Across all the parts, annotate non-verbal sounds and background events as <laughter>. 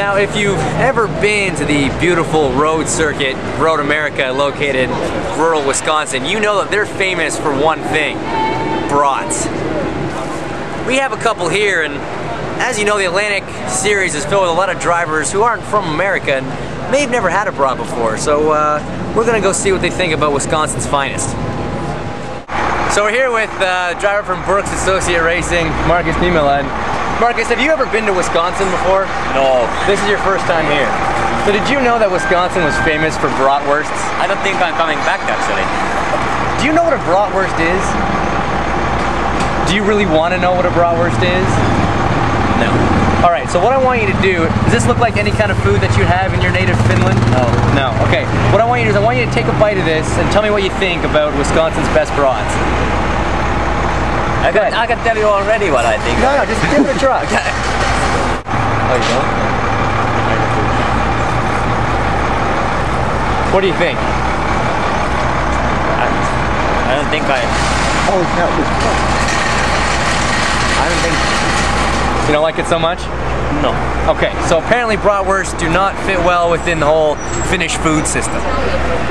Now, if you've ever been to the beautiful road circuit, Road America, located in rural Wisconsin, you know that they're famous for one thing, brats. We have a couple here, and as you know, the Atlantic Series is filled with a lot of drivers who aren't from America and may have never had a brat before, so uh, we're gonna go see what they think about Wisconsin's finest. So we're here with uh, driver from Brooks Associate Racing, Markus Niemela. Markus, have you ever been to Wisconsin before? No. This is your first time here. So did you know that Wisconsin was famous for bratwursts? I don't think I'm coming back actually. Do you know what a bratwurst is? Do you really want to know what a bratwurst is? No. All right, so what I want you to do, does this look like any kind of food that you have in your native Finland? No. No, okay. What I want you to do is I want you to take a bite of this and tell me what you think about Wisconsin's best brats. I can, I can tell you already what I think. No, no, just give it a try. <laughs> oh, you don't? What do you think? I I don't think I. Oh, that was I don't think. You don't like it so much? No. Okay, so apparently bratwursts do not fit well within the whole Finnish food system.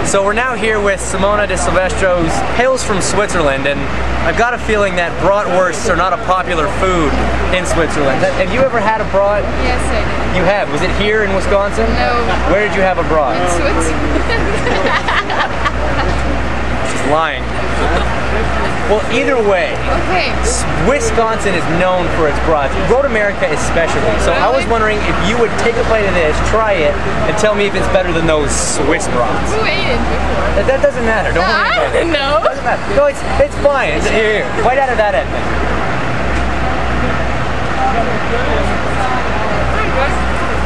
So we're now here with Simona de Silvestros, hails from Switzerland, and I've got a feeling that bratwursts are not a popular food in Switzerland. Have you ever had a brat? Yes, I did. You have. Was it here in Wisconsin? No. Where did you have a brat? In Switzerland. <laughs> She's lying. <laughs> Well, either way, okay. Wisconsin is known for its brats. Road America especially. So I was wondering if you would take a bite of this, try it, and tell me if it's better than those Swiss brats. Who ate it before? That, that doesn't matter. Don't worry about it. don't know. Doesn't matter. No, it's it's fine. It's, here, here. Bite out of that end.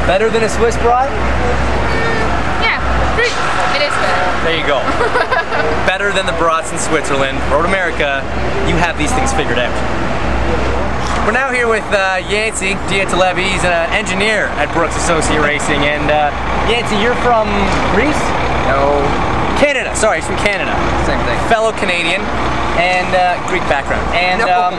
Better than a Swiss brat? Yeah, it is better. There you go. <laughs> Better than the brats in Switzerland. Road America, you have these things figured out. We're now here with uh, Yancey Diatalevi. He's an engineer at Brooks Associate Racing. And uh, Yancey, you're from Greece? No. Canada. Sorry, he's from Canada. Same thing. Fellow Canadian and uh, Greek background. And um,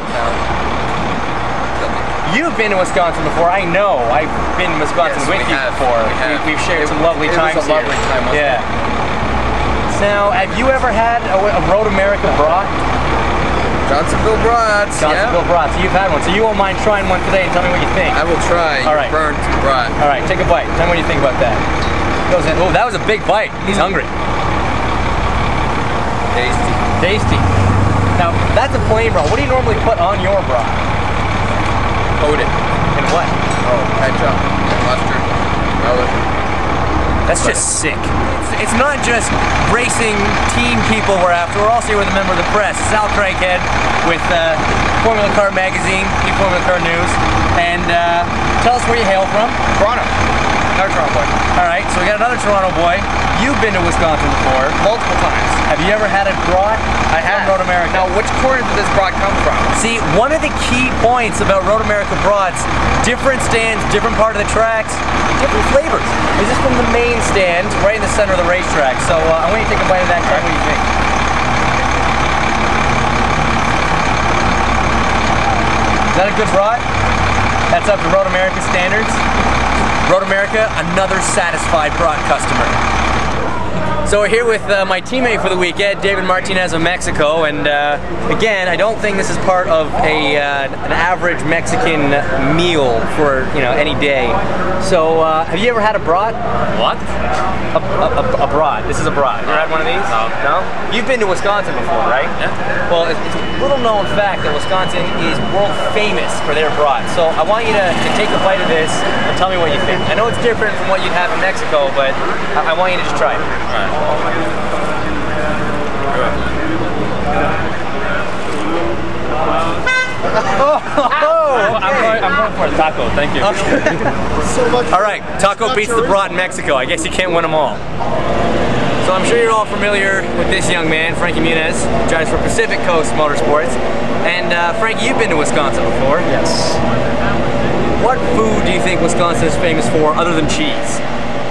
you've been to Wisconsin before. I know. I've been to Wisconsin Yes, with you have. before. We have. We, have shared It- some lovely it was times a lovely here. time, yeah. Now, have you ever had a, a Road America brat? Johnsonville brats. Johnsonville brat. So you've had one. So you won't mind trying one today and tell me what you think. I will try. All right. Burnt brat. All right, take a bite. Tell me what you think about that. Goes in. Oh, that was a big bite. He's hungry. Tasty. Tasty. Now, that's a plain brat. What do you normally put on your brat? Coat it. And what? Oh, ketchup. Mustard. Relish. That's just sick. It's, it's not just racing team people we're after. We're also here with a member of the press, Sal Craighead, with uh, Formula Car Magazine, Formula Car News. And uh, tell us where you hail from. Toronto. Another Toronto boy. All right, so we got another Toronto boy. You've been to Wisconsin before. Multiple times. Have you ever had a brat? I have. Road America. Now, which corner did this brat come from? See, one of the key points about Road America brats, different stands, different part of the tracks, different flavors. Is This from the main stand, right in the center of the racetrack. So uh, I want you to take a bite of that. What you think. Is that a good brat? That's up to Road America standards. Road America, another satisfied brat customer. So we're here with uh, my teammate for the weekend, David Martinez of Mexico, and uh, again, I don't think this is part of a uh, an average Mexican meal for you know any day. So, uh, have you ever had a brat? What? A, a, a, a brat. This is a brat. You ever had one of these? No. No. You've been to Wisconsin before, right? Yeah. Well, it's it's a little known fact that Wisconsin is world famous for their brats. So I want you to, to take a bite of this and tell me what you think. I know it's different from what you'd have in Mexico, but I, I want you to just try it. Oh, I'm, going, I'm for a taco. Thank you. All right, taco beats the brat in Mexico. I guess you can't win them all. So I'm sure you're all familiar with this young man, Frankie Muniz, drives for Pacific Coast Motorsports. And uh, Frankie, you've been to Wisconsin before. Yes. What food do you think Wisconsin is famous for other than cheese?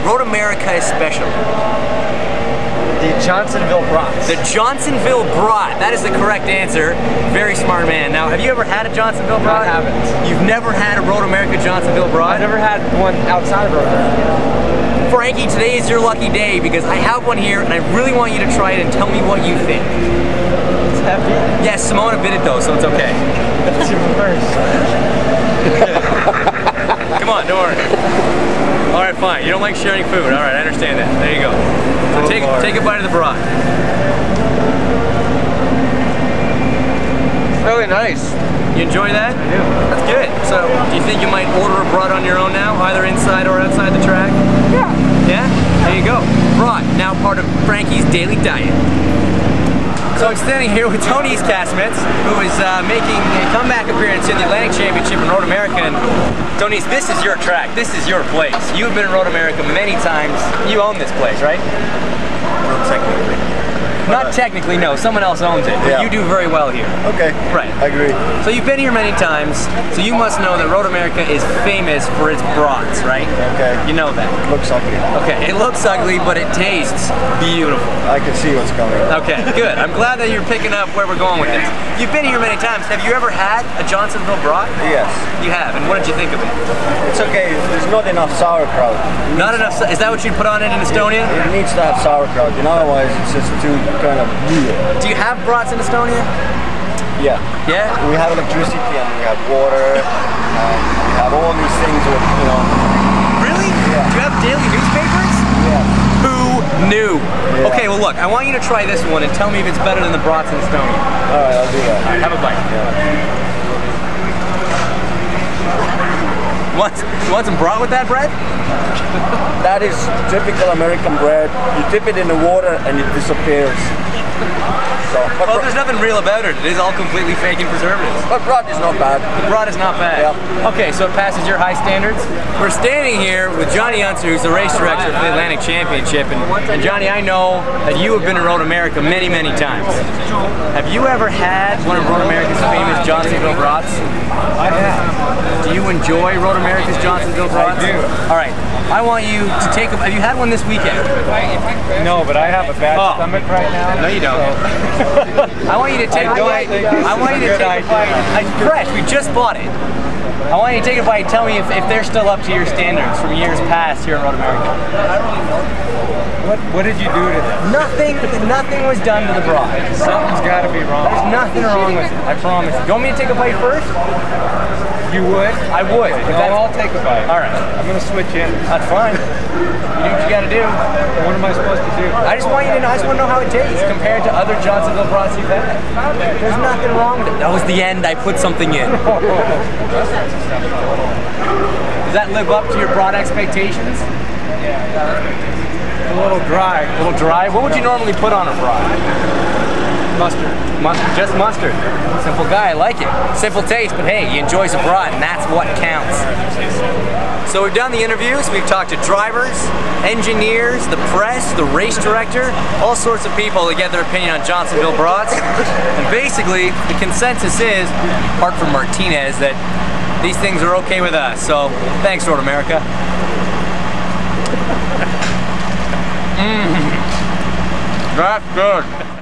Road America especially. The Johnsonville Brats. The Johnsonville Brat. That is the correct answer. Very smart man. Now, have you ever had a Johnsonville Brat? I haven't. You've never had a Road America Johnsonville Brat? I've never had one outside of Road America. Frankie, today is your lucky day because I have one here and I really want you to try it and tell me what you think. It's heavy. Yes, Simona bit it though, so it's okay. <laughs> That's your first. <laughs> Come on, don't worry. All right, fine. You don't like sharing food. All right, I understand that. There you go. So Oh, take take a bite of the brat. Really nice. You enjoy that? I do. That's good. So, do you think you might order a brat on your own now, either inside or outside the track? Yeah. Yeah? There you go. Brat, now part of Frankie's daily diet. So I'm standing here with Tony Kasemets, who is uh, making a comeback appearance in the Atlantic Championship in Road America. And Tony, this is your track. This is your place. You've been in Road America many times. You own this place, right? Not technically. Not technically, no. Someone else owns it. But Yeah. you do very well here. Okay. Right. I agree. So you've been here many times, so you must know that Road America is famous for its brats, right? Okay. You know that. Looks ugly. Okay, it looks ugly, but it tastes beautiful. I can see what's coming. Okay, good. I'm glad that you're picking up where we're going with this. You've been here many times. Have you ever had a Johnsonville brat? Yes. You have, and what did you think of it? It's okay. There's not enough sauerkraut. Not enough. Is that what you put on it in Estonia? It needs to have sauerkraut. You know, otherwise it's just too kind of. Do you have brats in Estonia? Yeah. Yeah. We have electricity and we have water. And we have all these things with, you know. Really? Yeah. Do you have daily newspapers? Yeah. Who knew? Yeah. Okay, well look, I want you to try this one and tell me if it's better than the brats in Estonia. All right, I'll do that. All right, have a bite. Want, you want some brat with that bread? That is typical American bread. You dip it in the water and it disappears. So, <laughs> but, Well, there's nothing real about it. It is all completely fake and preservatives. but bread is not bad. The brat is not bad. Yeah. Okay, so it passes your high standards. We're standing here with Johnny Unser, who's the race director for the Atlantic Championship. And, and Johnny, I know that you have been to Road America many, many times. Have you ever had one of Road America's famous Johnsonville brats? I have. Do you enjoy Road America's Johnsonville brats? I do. All right. I want you to take a. Have you had one this weekend? No, but I have a bad Oh. stomach right now. No, you don't. I want you to take I a don't bite. I want you to take a bite. It's fresh. We just bought it. I want you to take a bite. Tell me if, if they're still up to your standards from years past here in Road America. What What did you do to this? Nothing. Nothing was done to the broth. Something's got to be wrong. There's nothing wrong with it. I promise. You want me to take a bite first? You would? I would. But No, I'll take a bite. all right. I'm gonna switch in. That's fine. You do what you got to do. What am I supposed to do? I just want you to know. I just want to know how it tastes compared to other Johnsonville brats you've had. There's nothing wrong with it. That was the end. I put something in. <laughs> Does that live up to your broad expectations? Yeah, a little dry. A little dry. What would you normally put on a broad? Mustard. Just mustard. Simple guy, I like it. Simple taste, but hey, he enjoys a broad, and that's what counts. So we've done the interviews, we've talked to drivers, engineers, the press, the race director, all sorts of people to get their opinion on Johnsonville brats. And basically, the consensus is, apart from Martinez, that these things are okay with us. So thanks, Road America. Mmm. <laughs> That's good.